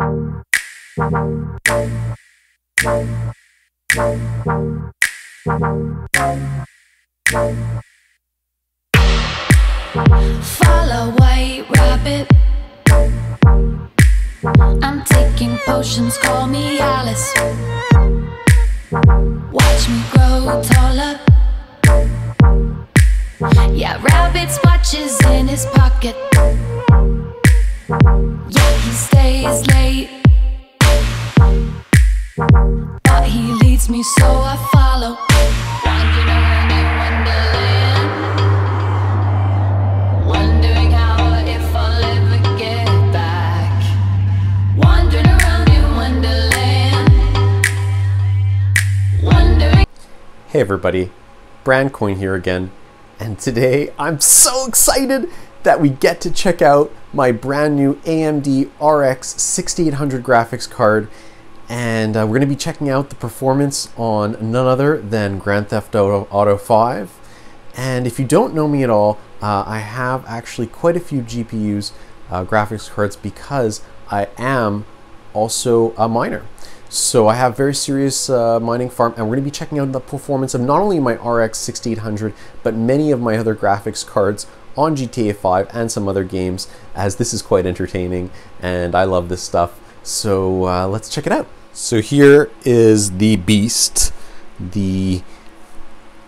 Follow white rabbit. I'm taking potions, call me Alice. Watch me grow taller. Yeah, rabbit's watches in his pocket. Yeah, he stays late. But he leads me, so I follow. Wandering around in Wonderland. Wondering how if I'll ever get back. Wandering around in Wonderland. Wondering. Hey everybody, Brandcoin here again, and today I'm so excited that we get to check out my brand new AMD RX 6800 graphics card, and uh, we're going to be checking out the performance on none other than Grand Theft Auto, Auto 5. And if you don't know me at all, uh, I have actually quite a few GPUs, uh, graphics cards, because I am also a miner. So I have very serious uh, mining farm and we're going to be checking out the performance of not only my RX 6800 but many of my other graphics cards on GTA 5 and some other games as this is quite entertaining and I love this stuff. So uh, let's check it out. So here is the beast, the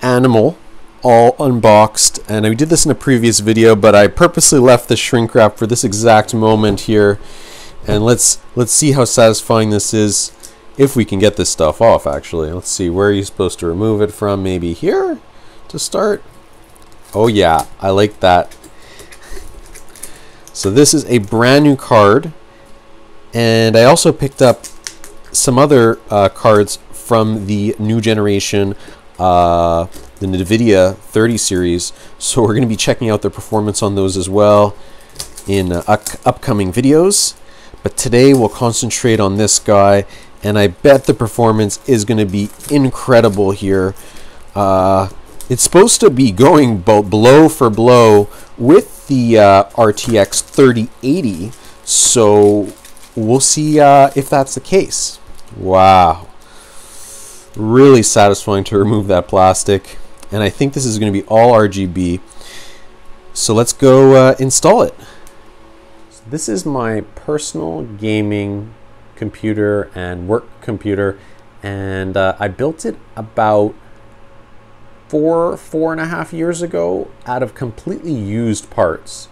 animal all unboxed. And I did this in a previous video but I purposely left the shrink wrap for this exact moment here. And let's let's see how satisfying this is if we can get this stuff off actually. Let's see where are you supposed to remove it from? Maybe here to start oh yeah I like that. So this is a brand new card and I also picked up some other uh, cards from the new generation uh, the NVIDIA 30 series. So we're going to be checking out their performance on those as well in uh, upcoming videos. But today we'll concentrate on this guy and I bet the performance is going to be incredible here. Uh, it's supposed to be going blow for blow with the uh, RTX 3080, so we'll see uh, if that's the case. Wow. Really satisfying to remove that plastic, and I think this is going to be all RGB. So let's go uh, install it. This is my personal gaming computer and work computer and uh, I built it about four four and a half years ago out of completely used parts.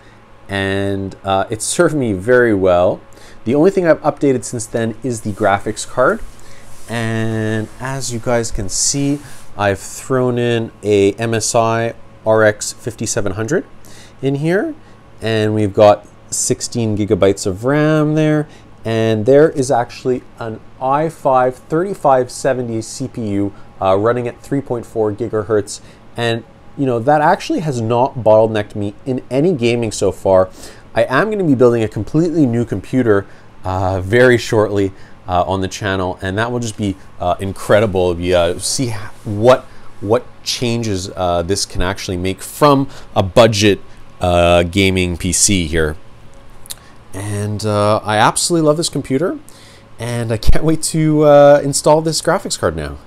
And uh, it served me very well. The only thing I've updated since then is the graphics card. And as you guys can see I've thrown in a MSI RX 5700 in here. And we've got 16 gigabytes of RAM there and there is actually an i5 3570 CPU uh, running at 3.4 gigahertz and you know that actually has not bottlenecked me in any gaming so far. I am going to be building a completely new computer uh, very shortly uh, on the channel and that will just be uh, incredible. You uh, see what what changes uh, this can actually make from a budget gaming PC here. And uh, I absolutely love this computer, and I can't wait to uh, install this graphics card now.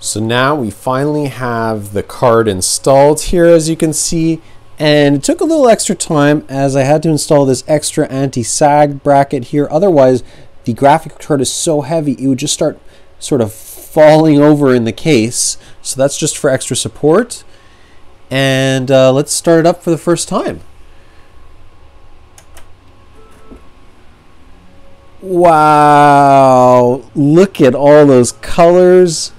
So now we finally have the card installed here as you can see and it took a little extra time as I had to install this extra anti-sag bracket here. Otherwise, the graphic card is so heavy, it would just start sort of falling over in the case. So that's just for extra support. And uh, let's start it up for the first time. Wow, look at all those colors.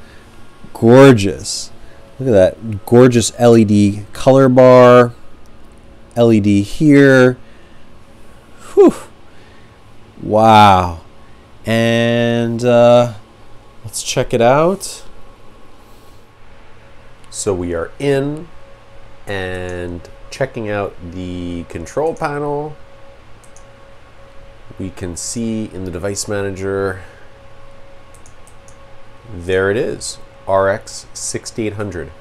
Gorgeous. Look at that gorgeous LED color bar. LED here. Whew. Wow. And uh, let's check it out. So we are in and checking out the control panel. we can see in the device manager, there it is, RX 6800.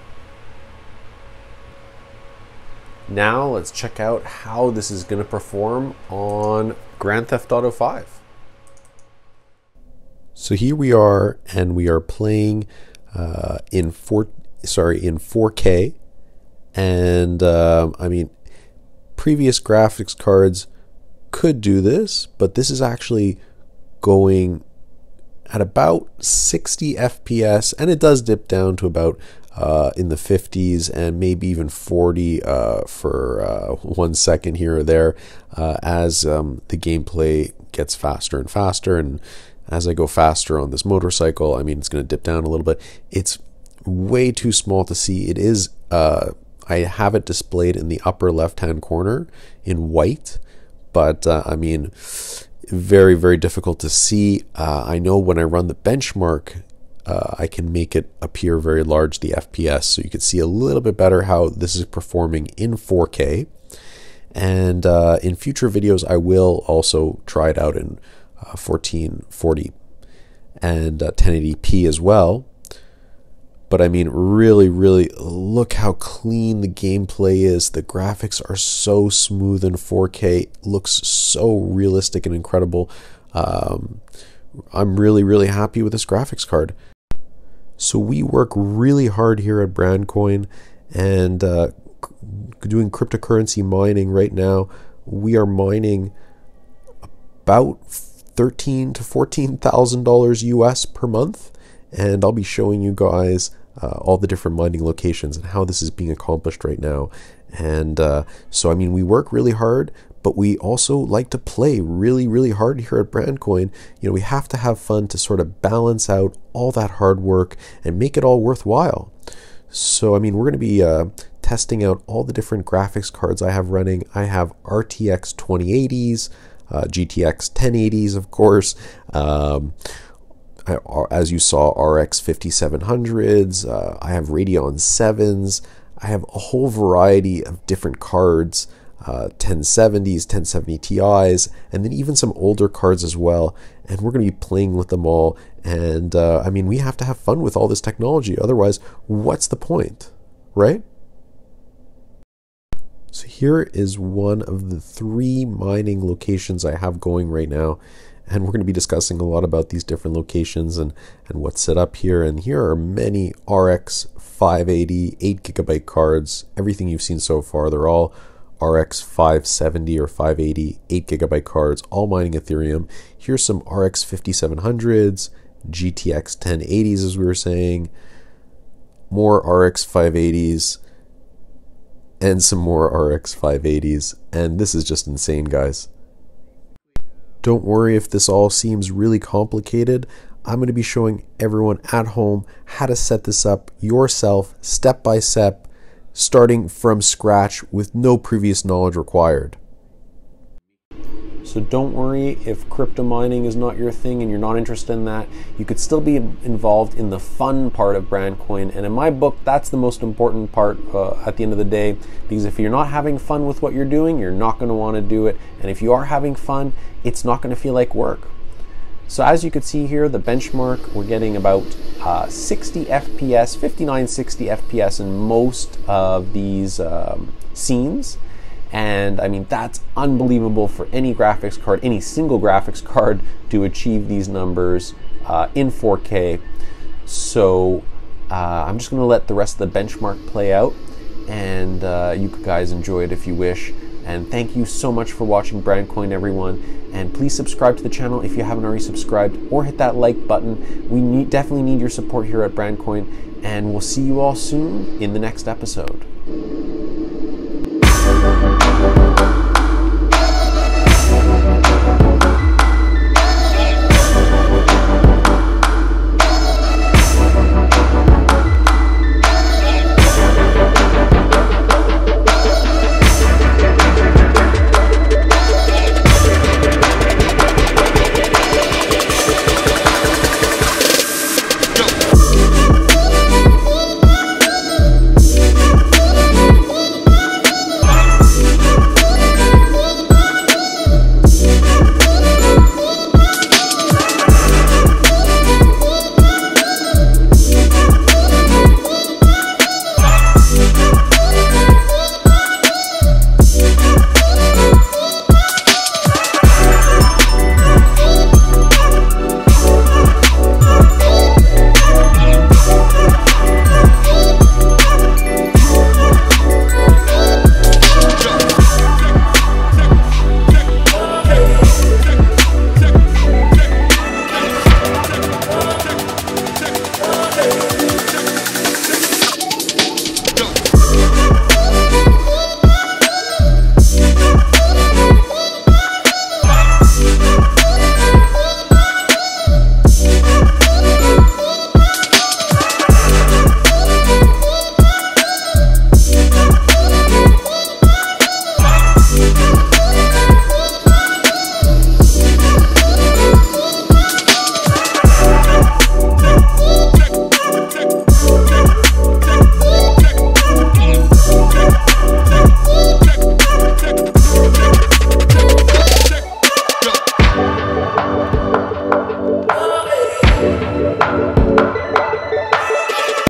Now let's check out how this is going to perform on Grand Theft Auto 5. So here we are, and we are playing uh, in four, sorry, in 4K, and um, I mean, previous graphics cards could do this, but this is actually going at about 60 FPS, and it does dip down to about uh, in the 50s and maybe even 40 uh, for uh, one second here or there uh, as um, the gameplay gets faster and faster. And as I go faster on this motorcycle, I mean, it's going to dip down a little bit. It's way too small to see. It is, uh, I have it displayed in the upper left hand corner in white, but uh, I mean, very, very difficult to see. I know when I run the benchmark uh, I can make it appear very large, the FPS, so you can see a little bit better how this is performing in 4K. And uh, in future videos, I will also try it out in uh, 1440 and 1080p uh, as well. But I mean, really, really look how clean the gameplay is. The graphics are so smooth in 4K, looks so realistic and incredible. Um, I'm really, really happy with this graphics card. So we work really hard here at Brandcoin and uh, doing cryptocurrency mining right now. We are mining about thirteen to fourteen thousand dollars US per month, and I'll be showing you guys uh, all the different mining locations and how this is being accomplished right now. And uh, so, I mean, we work really hard, but we also like to play really, really hard here at Brandcoin. You know, we have to have fun to sort of balance out all that hard work and make it all worthwhile. So, I mean, we're going to be uh, testing out all the different graphics cards I have running. I have RTX 2080s, uh, GTX 1080s, of course. Um, as you saw, RX 5700s. Uh, I have Radeon 7s. I have a whole variety of different cards uh, 1070s, 1070 Ti's, and then even some older cards as well. And we're going to be playing with them all. And uh, I mean, we have to have fun with all this technology. Otherwise, what's the point, right? So here is one of the three mining locations I have going right now. And we're going to be discussing a lot about these different locations and, and what's set up here. And here are many RX 580, 8 gigabyte cards, everything you've seen so far. They're all RX 570 or 580 8 gigabyte cards, all mining Ethereum. Here's some RX 5700s, GTX 1080s, as we were saying, more RX 580s, and some more RX 580s. And this is just insane, guys. Don't worry if this all seems really complicated. I'm going to be showing everyone at home how to set this up yourself, step by step starting from scratch with no previous knowledge required. So don't worry if crypto mining is not your thing and you're not interested in that. You could still be involved in the fun part of Brandcoin. And in my book, that's the most important part uh, at the end of the day. Because if you're not having fun with what you're doing, you're not going to want to do it. And if you are having fun, it's not going to feel like work. So as you can see here, the benchmark, we're getting about uh, 60 FPS, 59, 60 FPS in most of these um, scenes. And I mean, that's unbelievable for any graphics card, any single graphics card to achieve these numbers uh, in 4K. So uh, I'm just gonna let the rest of the benchmark play out and uh, you guys enjoy it if you wish. And thank you so much for watching Brandcoin, everyone. And please subscribe to the channel if you haven't already subscribed, or hit that like button. We need, definitely need your support here at Brandcoin, and we'll see you all soon in the next episode.